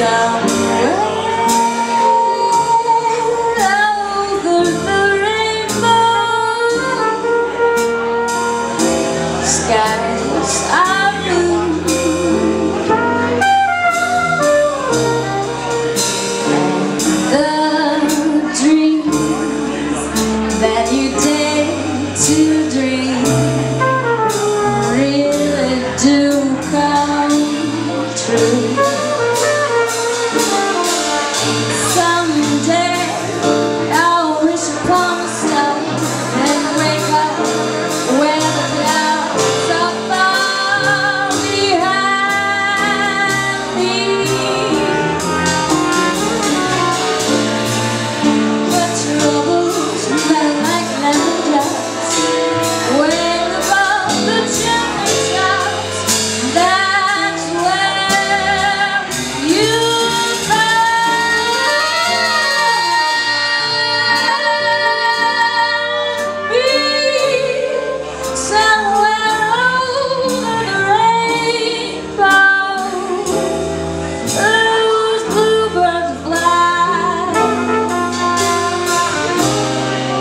coração.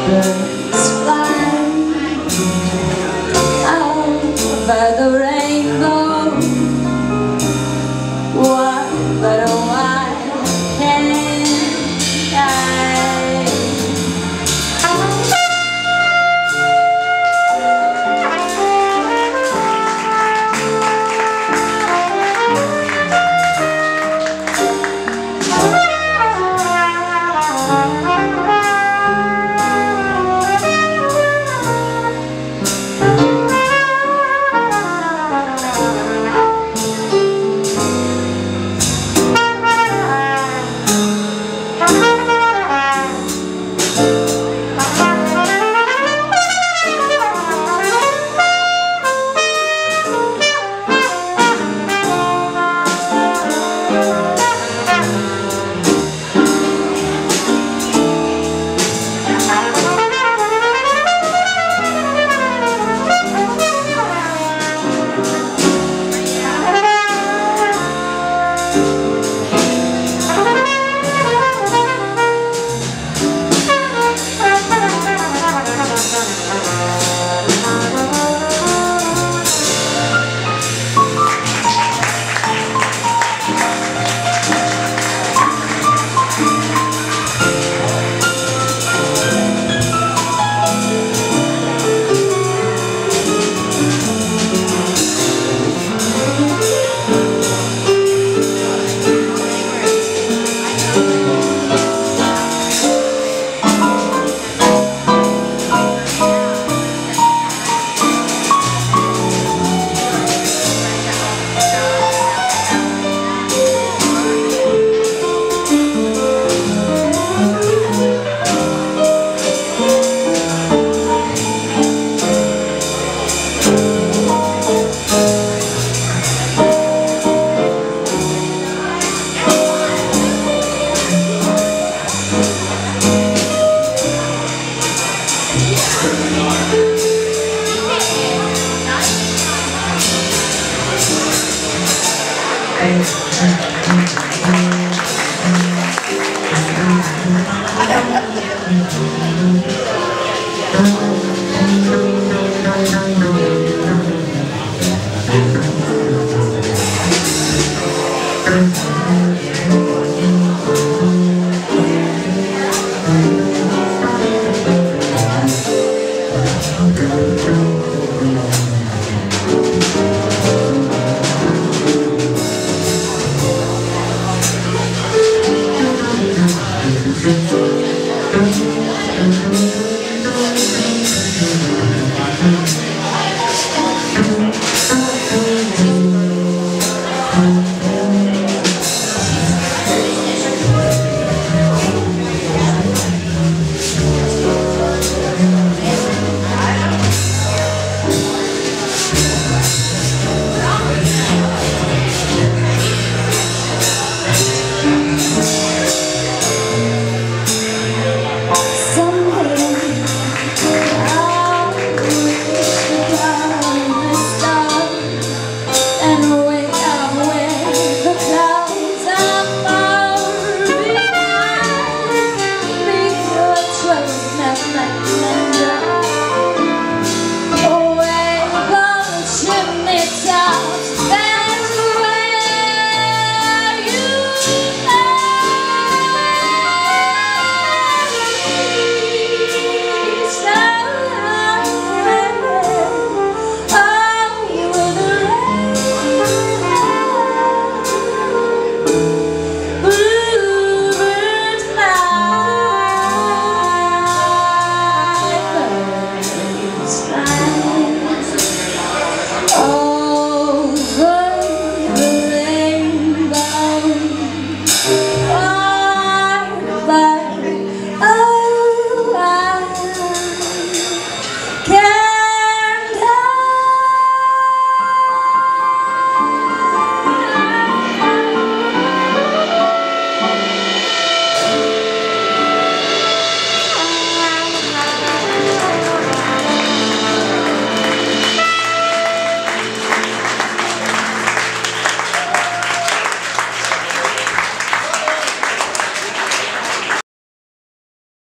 Birds